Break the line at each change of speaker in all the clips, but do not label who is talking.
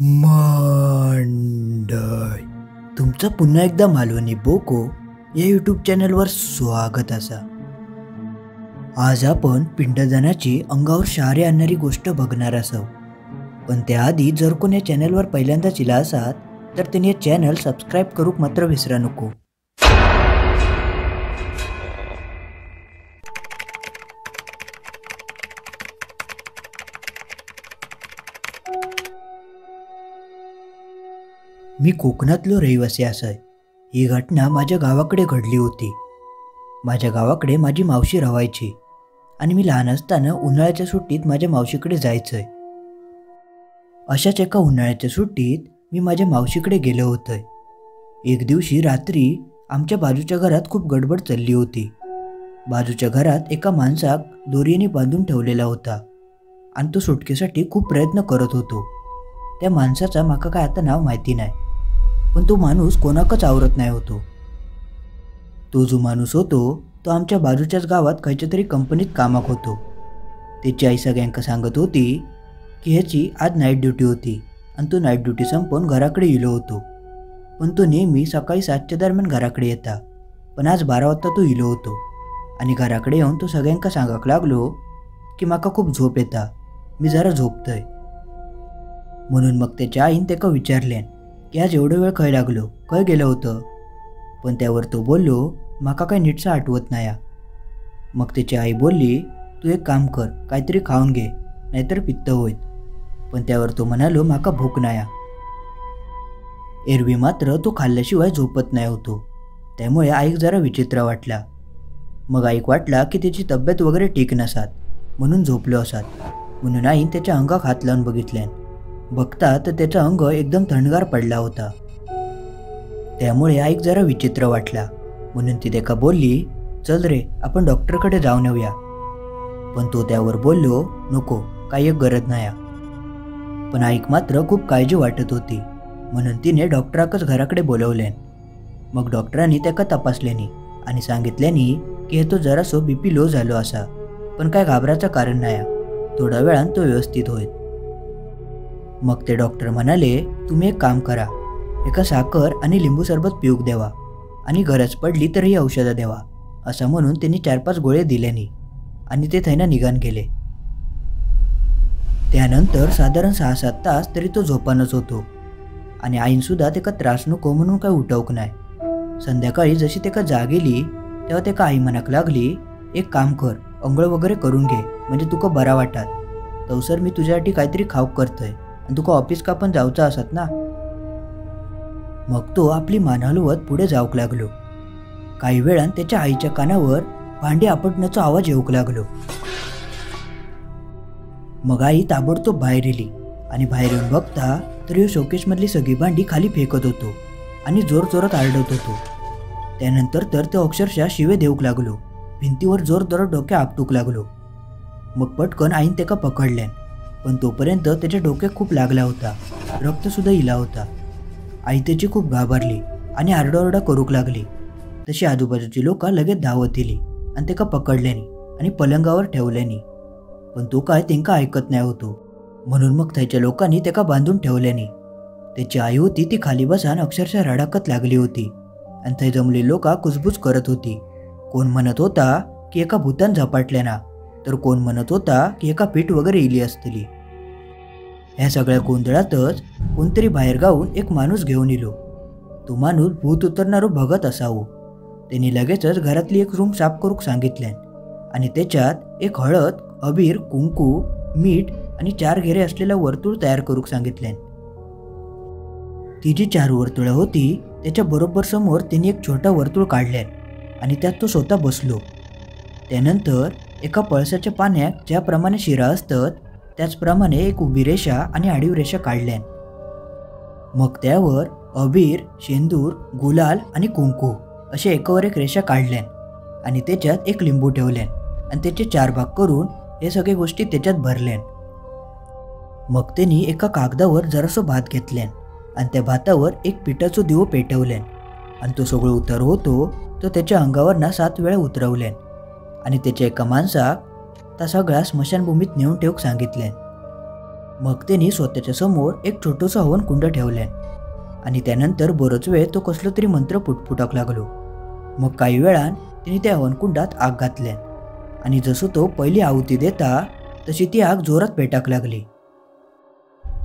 मंडळ. तुमचं पुन्हा एकदा मालवणी बोको या यूट्यूब चॅनलवर स्वागत असा. आज आपण पिंडदानाची अंगावर शहारे आणणारी गोष्ट बघणार असो. पण त्याआधी जर कोण या चॅनलवर पहिल्यांदाच इला असात तर त्यांनी हे चॅनल सबस्क्राईब करूक मात्र विसरा नको. मी कोकणातलो रहिवासी असाय. ही घटना माझ्या गावाकडे घडली होती. माझ्या गावाकडे माझी मावशी राहायची आणि मी लहान असताना उन्हाळ्याच्या सुट्टीत माझ्या मावशीकडे जायचंय. अशाच एका उन्हाळ्याच्या सुट्टीत मी माझ्या मावशीकडे गेलो होतोय. एक दिवशी रात्री आमच्या बाजूच्या घरात खूप गडबड चालली होती. बाजूच्या घरात एका माणसाक दोरीने बांधून ठेवलेला होता आणि तो सुटकेसाठी खूप प्रयत्न करत होतो. त्या माणसाचा माका काय आता नाव माहिती नाही. पण तो माणूस कोणाकच आवरत नाही होतो. तो जो माणूस होतो तो आमच्या बाजूच्याच गावात खायच्या तरी कंपनीत कामाक होतो. त्याची आई सगळ्यांका सांगत होती की ह्याची आज नाईट ड्युटी होती आणि तो नाईट ड्युटी संपवून घराकडे येलो होतो. पण तो नेहमी सकाळी सातच्या दरम्यान घराकडे येता पण आज बारा वाजता तो इलो होतो. आणि घराकडे येऊन तो सगळ्यांका सांगाक लागलो की माका खूप झोप येता मी जरा झोपतोय. म्हणून मग त्याच्या आईन त्याका विचारलेन की आज एवढं वेळ खय लागलो खय गेलं होतं. पण त्यावर तो बोललो माका काय नीटसा आठवत नाही मग त्याची आई बोलली तू एक काम कर काहीतरी खाऊन घे नाहीतर पित्त होईल. पण त्यावर तो म्हणालो माका भूक नाही एरवी मात्र तो खाल्ल्याशिवाय झोपत नाही होतो. त्यामुळे आईक जरा विचित्र वाटला. मग आईक वाटला की त्याची तब्येत वगैरे ठीक नसात म्हणून झोपलो असात. म्हणून आईन त्याच्या अंगाक हात लावून बघितल्यान. बघता तर त्याचा अंग एकदम थंडगार पडला होता. त्यामुळे आईक जरा विचित्र वाटला. म्हणून ती त्याका बोलली चल रे आपण डॉक्टरकडे जाऊन येऊया. पण तो त्यावर बोललो नको काही एक गरज नाही पण आईक मात्र खूप काळजी वाटत होती. म्हणून तिने डॉक्टराकच घराकडे बोलवले. मग डॉक्टरांनी त्याका तपासल्यानी आणि सांगितल्यानी की हे तो जरासो बीपी लो झालो असा. पण काय घाबराचं कारण नाही थोड्या वेळान तो व्यवस्थित होईल. मग ते डॉक्टर म्हणाले तुम्ही एक काम करा. एका साखर आणि लिंबू सरबत पिऊक द्यावा आणि गरज पडली तर ही औषधं द्यावा असं म्हणून त्यांनी चार पाच गोळे दिल्यानी आणि ते थैना निघान गेले. त्यानंतर साधारण सहा सात तास तरी तो झोपानच होतो आणि आईनसुद्धा तेका त्रास नको म्हणून काही उठवक नाही संध्याकाळी जशी तेका जाग येली तेव्हा तेका आई मनाक लागली एक काम कर अंघोळ वगैरे करून घे म्हणजे तुका बरा वाटात. तवसर मी तुझ्यासाठी काहीतरी खाऊक करतोय. तुका ऑफिस का पण जाऊचा असत ना? मग तो आपली मान हलवत पुढे जाऊक लागलो. काही वेळान त्याच्या आईच्या कानावर भांडी आपटण्याचा आवाज येऊक लागलो. मग आई ताबडतोब बाहेर येली आणि बाहेर येऊन बघता तर ह्यो शोकेशमधली सगळी भांडी खाली फेकत होतो आणि जोर जोरात आरडत होतो. त्यानंतर तर तो अक्षरशः शिवे देऊक लागलो. भिंतीवर जोर जोरात डोक्या आपटूक लागलो. मग पटकन आईन त्याका पकडल्यान पण तोपर्यंत त्याच्या डोक्यात खूप लागला होता. रक्तसुद्धा इला होता. आई त्याची खूप घाबरली आणि आरडाओरडा करूक लागली. तशी आजूबाजूची लोक लगेच धावत दिली आणि त्याका पकडल्यानी आणि पलंगावर ठेवल्यानी. पण तो काय तेंका ऐकत नाही होतो. म्हणून मग त्याच्या लोकांनी त्याका बांधून ठेवल्यानी. त्याची आई होती ती खाली बसान अक्षरशः रडाकत लागली होती आणि थंय जमली लोक कुजबूज करत होती. कोण म्हणत होता की एका भूतान झपाटल्या ना तर कोण म्हणत होता की एका पीठ वगैरे इली असतली. ह्या सगळ्या गोंधळातच कोणतरी बाहेर गावून एक माणूस घेऊन इलो. तो माणूस भूत उतरणारो भगत असावो. त्यांनी लगेचच घरातली एक रूम साफ करूक सांगितल्यान आणि त्याच्यात एक हळद अबीर कुंकू मीठ आणि चार घेरे असलेला वर्तुळ तयार करूक सांगितल्यान. ती जी चार वर्तुळं होती त्याच्या बरोबर समोर त्यांनी एक छोटा वर्तुळ काढल्यान आणि त्यात तो स्वतः बसलो. त्यानंतर एका पळसाच्या पाण्यात ज्याप्रमाणे शिरा असतात त्याचप्रमाणे एक उभी रेषा आणि आडीव रेषा काढल्यान. मग त्यावर अबीर शेंदूर गुलाल आणि कुंकू असे एकावर एक रेषा काढल्यान आणि त्याच्यात एक लिंबू ठेवल्यान आणि त्याचे चार भाग करून हे सगळे गोष्टी त्याच्यात भरल्यान. मग त्यांनी एका कागदावर जरासं भात घेतल्यान आणि त्या भातावर एक पिठाचं दिवो पेटवल्यान आणि तो सगळं उतर होतो तो त्याच्या अंगावर ना सात वेळा उतरवल्यान आणि त्याच्या एका माणसाक त्या सगळ्या स्मशानभूमीत नेऊन ठेवूक सांगितले. मग त्यांनी स्वतःच्या समोर एक छोटंसं हवन कुंड ठेवले. आणि त्यानंतर बरोच वेळ तो कसलो तरी मंत्र पुटपुटक लागलो. मग काही वेळान तिने त्या हवनकुंडात आग घातले. आणि जसं तो पहिली आहुती देता तशी ती आग जोरात पेटाक लागली.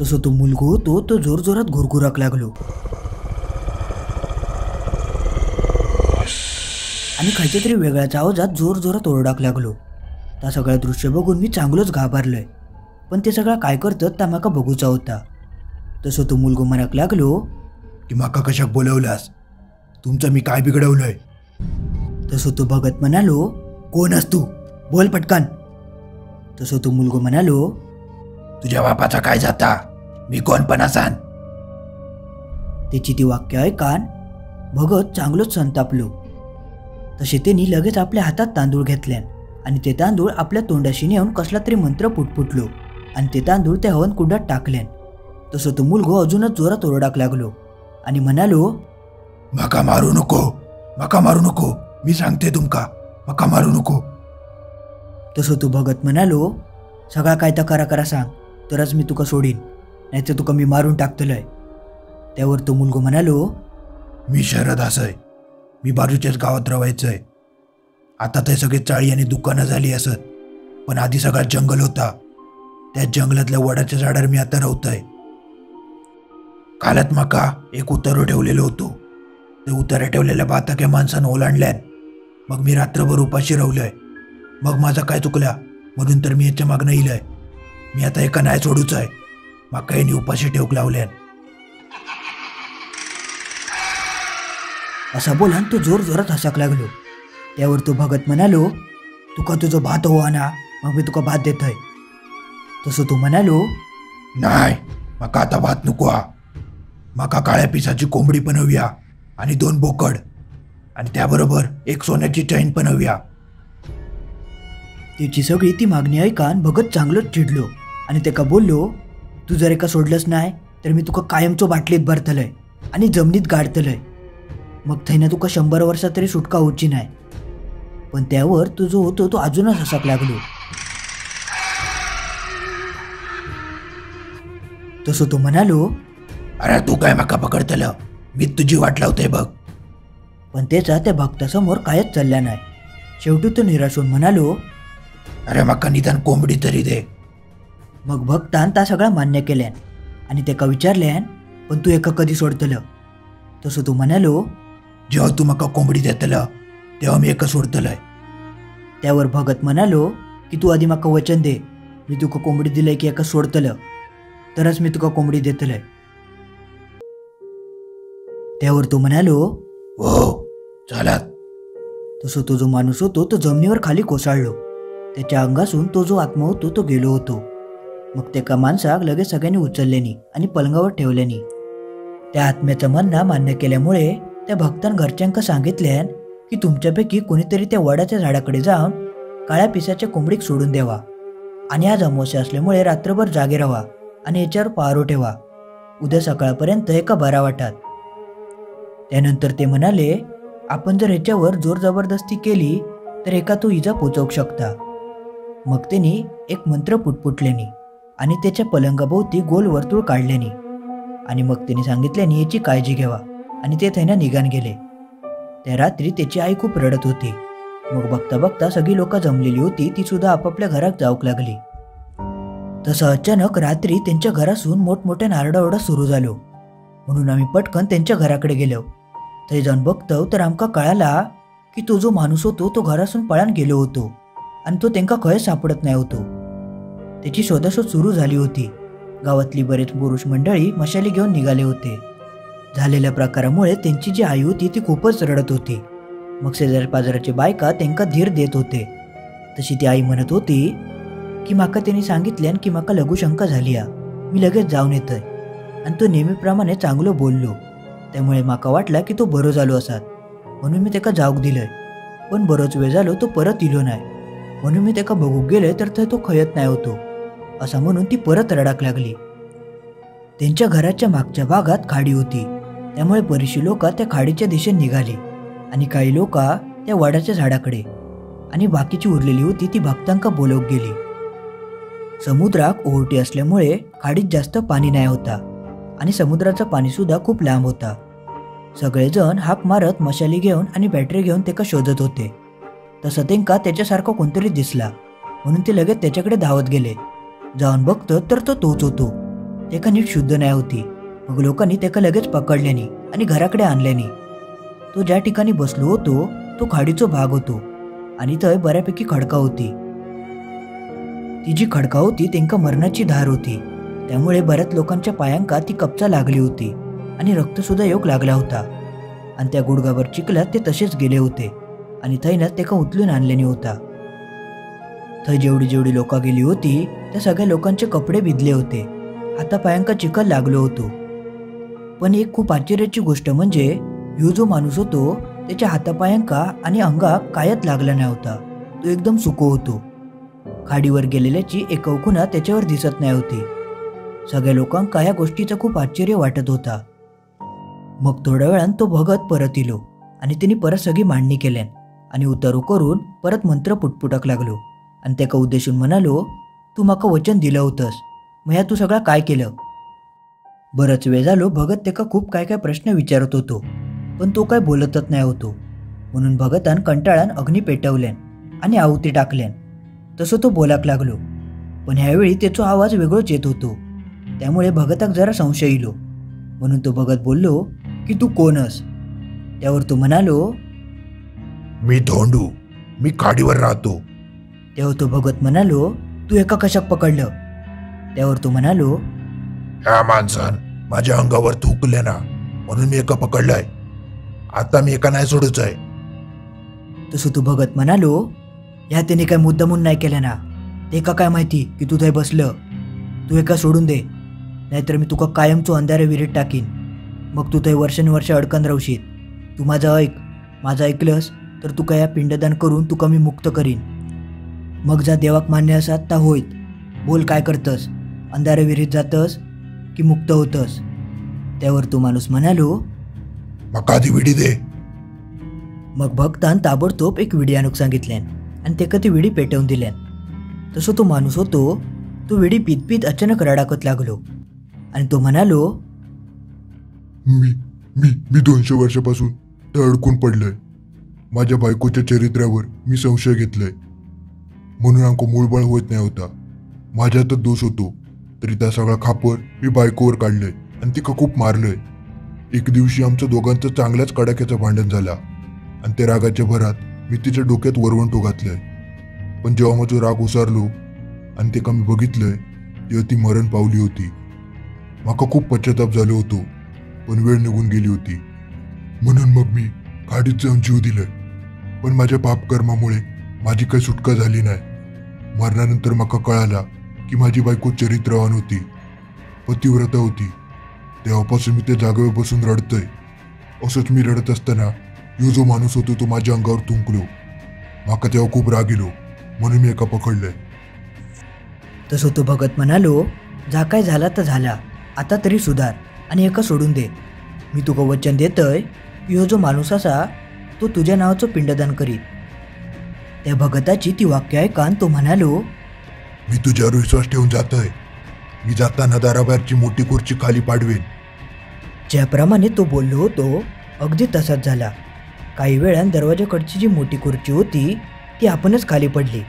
तसं तो मुलगो होतो तो जोर जोरात घुरघुराक लागलो. आणि खायच्या तरी वेगळ्याच्या आवाजात जोर जोरात ओरडाक लागलो. त्या सगळं दृश्य बघून मी चांगलोच घाबरलोय. पण ते सगळं काय करतात ता माका बघूचा होता. तसं तो मुलगो मनाक लागलो
की माका कशाक बोलवलास? तुमचं मी काय बिघडवलंय?
तसं तो भगत म्हणालो कोण अस तू? बोल पटकन. तसं तो मुलगो म्हणालो
तुझ्या बापाचा काय जाता? मी कोण पण असान.
त्याची ती वाक्य ऐकान भगत चांगलोच संतापलो. तसे त्यांनी लगेच आपल्या हातात तांदूळ घेतल्यान आणि ते तांदूळ आपल्या तोंडाशी नेऊन कसला तरी मंत्र पुटपुटलो. आणि ते तांदूळ त्या हवन कुंडात टाकल्यान. तसं तो मुलगो अजूनच जोरात ओरडाक लागलो. आणि म्हणालो
म्हाका मारू नको म्हाका मारू नको मी सांगते तुमका म्हाका मारू नको.
तसं तू भगत म्हणालो सगळा काय तर करा करा सांग तरच मी तुका सोडीन नाहीतर तुका मी मारून टाकतलोय. त्यावर तो मुलगो म्हणालो
मी शरद असय मी बाजूच्याच गावात रवायचंय आता ते सगळे चाळी आणि दुकानं झाली असत पण आधी सगळा जंगल होता. त्या जंगलातल्या वडाच्या झाडावर मी आता राहतोय. कालत माका एक उतारो ठेवलेलो होतो. ते उतारे ठेवलेल्या बाताक्या माणसानं ओलांडल्यात. मग मी रात्रभर उपाशी राहिलोय. मग माझा काय चुकला? म्हणून तर मी याच्या मागणं इलंय मी आता एका नाही सोडूच आहे माका यांनी उपाशी ठेवक लावल्यान
असा बोलान तो जोर जोरात हसाक लागलो. त्यावर तो भगत म्हणालो तुका तुझं भात हो ना मग मी तुका भात देतोय. तसं तो म्हणालो
नाही माका आता भात नको हा. माका काळ्या पिसाची कोंबडी पण हव्या आणि दोन बोकड आणि त्याबरोबर एक सोन्याची चैन पण हव्या
त्याची सगळी ती मागणी ऐकान भगत चांगलोच चिडलो आणि तेका बोललो तू जर एका सोडलंच नाही तर मी तुका कायमचो बाटलीत भरतलय आणि जमनीत गाडतलय. मग थैना तुका शंभर वर्षात तरी सुटका होची नाही. पण त्यावर तो जो होतो तो अजूनच हसाक लागलो. तसं तो म्हणालो
अरे तू काय माका पकडतलं? मी तुझी वाट लावतोय बघ.
पण त्याचा त्या भक्तासमोर कायच चालला नाही. शेवटी तो निराश होऊन म्हणालो
अरे माका निदान कोंबडी तरी दे.
मग भक्तान ता सगळा मान्य केल्यान आणि तेका विचारल्यान पण तू एका कधी सोडतलं? तसं तू म्हणालो
जेव्हा तू माका कोंबडी देतलं तेव्हा मी एका सोडतलंय
त्यावर भगत म्हणालो की तू आधी म्हाका वचन दे. मी तुका कोंबडी दिलंय की एका सोडतलं तरच मी तुका कोंबडी देतलंय. त्यावर तो म्हणालो
हो चालत.
तसं तो जो माणूस होतो तो जमिनीवर खाली कोसळलो. त्याच्या अंगासून तो जो आत्मा होतो तो गेलो होतो. मग त्या माणसाक लगेच सगळ्यांनी उचलल्यानी आणि पलंगावर ठेवल्यानी. त्या आत्म्याचं म्हणणं मान्य केल्यामुळे त्या भक्तान घरच्यांका सांगितल्यान की तुमच्यापैकी कोणीतरी त्या वडाच्या झाडाकडे जाऊन काळ्या पिसाच्या कोंबडीक सोडून द्यावा आणि आज अमावस्या असल्यामुळे रात्रभर जागे राहा आणि याच्यावर पारो ठेवा. उद्या सकाळपर्यंत एका बरा वाटात. त्यानंतर ते म्हणाले आपण जर ह्याच्यावर जोर जबरदस्ती केली तर एका तो इजा पोचवू शकता. मग त्यांनी एक मंत्र पुटपुटल्यानी आणि त्याच्या पलंगाभोवती गोल वर्तुळ काढल्याने. आणि मग त्यांनी सांगितल्यानी याची काळजी घ्यावा आणि ते त्यांना निघान गेले. त्या रात्री त्याची आई खूप रडत होती. मग बघता बघता सगळी लोक जमलेली होती ती सुद्धा आपापल्या घरात जाऊक लागली. तसं अचानक रात्री त्यांच्या घरासून मोठमोठ्या नारडाओरडा सुरू झालो. म्हणून आम्ही पटकन त्यांच्या घराकडे गेलो. तरी जाऊन बघतो तर आमका कळाला की तो जो माणूस होतो तो घरासून पळान गेलो होतो आणि तो त्यांका खय सापडत नाही होतो. त्याची शोधाशोध सुरू झाली होती. गावातली बरेच पुरुष मंडळी मशाली घेऊन निघाले होते. झालेल्या प्रकारामुळे त्यांची जी आई होती ती खूपच रडत होती. मग शेजारी पाजाराची बायका त्यांका धीर देत होते. तशी ती आई म्हणत होती की माका त्यांनी सांगितल्यान की माका लघुशंका झाली आ मी लगेच जाऊन येतोय. आणि तो नेहमीप्रमाणे चांगलं बोललो. त्यामुळे माका वाटला की तो बरो झालो असात. म्हणून मी त्याका जाऊक दिलंय. पण बरोच वेळ झालो तो परत इलो नाही म्हणून मी त्याका बघूक गेले तर थंय तो खयत नाही होतो. असं म्हणून ती परत रडाक लागली. त्यांच्या घराच्या मागच्या भागात खाडी होती. त्यामुळे बरीचशी लोक त्या खाडीच्या दिशेने निघाली आणि काही लोक त्या वडाच्या झाडाकडे आणि बाकीची उरलेली होती ती भक्तांका बोलवत गेली. समुद्रात ओहोटी असल्यामुळे खाडीत जास्त पाणी नाही होता आणि समुद्राचं पाणीसुद्धा खूप लांब होता. सगळेजण हाक मारत मशाली घेऊन आणि बॅटरी घेऊन तेका शोधत होते. तसं त्यांका त्याच्यासारखा कोणतरी दिसला म्हणून ते लगेच त्याच्याकडे धावत गेले. जाऊन बघतं तर तो तोच होतो. त्याका नीट शुद्ध नाही होती. मग लोकांनी त्याका लगेच पकडल्यानी आणि घराकडे आणल्यानी. तो ज्या ठिकाणी बसलो होतो तो खाडीचो भाग होतो आणि थंय बऱ्यापैकी खडका होती. ती जी खडका होती त्यांका मरणाची धार होती. त्यामुळे बऱ्याच लोकांच्या पायांका ती कपचा लागली होती आणि रक्तसुद्धा योग लागला होता. आणि त्या गुडगावर चिखलात ते तसेच गेले होते आणि थंयनच त्याका उचलून आणल्याने होता. थंय जेवढी जेवढी लोकं गेली होती त्या सगळ्या लोकांचे कपडे भिजले होते. हातापायांका चिखल लागलो होतो. पण एक खूप आश्चर्याची गोष्ट म्हणजे ह्यो जो माणूस होतो त्याच्या हातापायांका आणि अंगाक कायच लागला नाही होता. तो एकदम सुको होतो. खाडीवर गेलेल्याची एक अवकुना त्याच्यावर दिसत नाही होती. सगळ्या लोकांका या गोष्टीचं खूप आश्चर्य वाटत होता. मग थोड्या वेळान तो भगत परत इलो आणि त्यांनी परत सगळी मांडणी केल्यान आणि उतारू करून परत मंत्र पुटपुटक लागलो. आणि त्याका उद्देशून म्हणालो तू माका वचन दिलं होतंस. मग ह्या तू सगळा काय केलं? बरंच वेळ झालो भगत त्याका खूप काय काय प्रश्न विचारत होतो. पण तो काय बोलतच नाही होतो. म्हणून भगतान कंटाळान अग्नी पेटवल्यान आणि आहुती टाकल्यान. तसं तो बोलाक लागलो. पण ह्यावेळी त्याचा आवाज वेगळोच येत होतो. त्यामुळे भगताक जरा संशय इलो. म्हणून तो भगत बोललो की तू कोणस त्यावर तो म्हणालो
मी धोंडू. मी खाडीवर राहतो.
तेव्हा तो भगत म्हणालो तू एका कशाक पकडलं? त्यावर तो म्हणालो
ह्या माणसान माझ्या अंगावर थुकले ना म्हणून मी एका पकडलाय. आता मी एका नाही सोडूच आहे
तसं तू भगत म्हणालो ह्या त्याने काय मुद्दामून नाही केलं ना? ते का काय माहिती की तू थंय बसलं? तू एका सोडून दे. नाहीतर मी तुका कायमचो अंधारे विहिरीत टाकीन. मग तू थंय वर्षानुवर्ष अडकन राहशील तू माझं ऐक. माझं ऐकलंस तर तुका या पिंडदान करून तुका मी मुक्त करीन. मग जा देवाक मान्य असात ता होईत. बोल काय करतस? अंधारे विहिरीत जातस? की मुक्त होतस. त्यावर तो माणूस म्हणालो
मका आधी विडी दे?
मग भक्तान ताबडतोब एक विडी आणूक सांगितल्यान आणि तेका ती विडी पेटवून दिल्यान. तसं तो माणूस होतो तो विडी पीत पीत अचानक रडाकत लागलो. आणि तो म्हणालो
मी मी मी दोनशे वर्षापासून तर अडकून पडलोय. माझ्या बायकोच्या चरित्रावर मी संशय घेतलाय. म्हणून आमको मूळबळ होत नाही होता. माझ्यातच दोष होतो. तरी त्या सगळा खापर मी बायकोवर काढलंय आणि तिका खूप मारलंय एक दिवशी आमचं दोघांचं चांगल्याच कडाक्याचं भांडण झाला आणि त्या रागाच्या भरात मी तिच्या डोक्यात वरवंटो घातलंय पण जेव्हा माझं राग ओसारलो आणि ते का मी बघितलंय तेव्हा ती मरण पावली होती. माका खूप पश्चाताप झालो होतो पण वेळ निघून गेली होती. म्हणून मग मी खाडीत जाऊन जीव दिलंय पण माझ्या पापकर्मामुळे माझी काही सुटका झाली नाही. मरणानंतर माका कळाला की माझी बायको चरित्रवान होती. पतिव्रता होती. तेव्हापासून मी त्या जागेवर बसून रडतोय. असंच मी रडत असताना यो जो माणूस होतो तो माझ्या अंगावर तुंकलो माका तेव्हा खूप राग येलो म्हणून मी एका पकडलंय.
तसं तो भगत म्हणालो जा काय झाला तर झाला. आता तरी सुधार आणि एका सोडून दे. मी तुका वचन देतय यो जो माणूस असा तो तुझ्या नावाचं पिंडदान करीत. त्या भगताची ती वाक्य ऐकान तो म्हणालो
मी तुझ्यावर विश्वास ठेवून जातोय. मी जाताना दाराबाहेरची मोठी खुर्ची खाली पाडवेन.
ज्याप्रमाणे तो बोललो होतो अगदी तसाच झाला. काही वेळान दरवाजाकडची जी मोठी खुर्ची होती ती आपणच खाली पडली.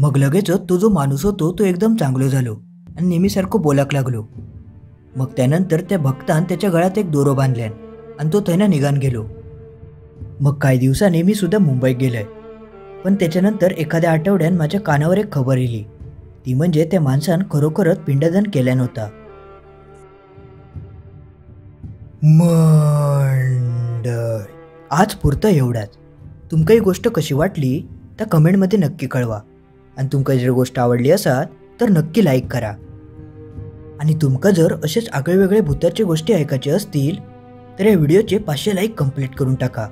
मग लगेचच तो जो माणूस होतो तो एकदम चांगलो झालो आणि नेहमीसारखं बोलाक लागलो. मग त्यानंतर त्या भक्तान त्याच्या गळ्यात एक दोरो बांधल्यान आणि तो थंय निघान गेलो. मग काही दिवसांनी मी सुद्धा मुंबईत गेलोय. पण त्याच्यानंतर एखाद्या आठवड्यान माझ्या कानावर एक खबर येली ती म्हणजे त्या माणसान खरोखरच पिंडदान केल्यान होता मंडळ. आज पुरतं एवढाच. तुमका ही गोष्ट कशी वाटली तर कमेंटमध्ये नक्की कळवा. आणि तुमका जर गोष्ट आवडली असाल तर नक्की लाईक करा. आणि तुमका जर असेच आगळेवेगळे भूताचे गोष्टी ऐकायचे असतील तर या व्हिडिओचे पाचशे लाईक कंप्लीट करून टाका.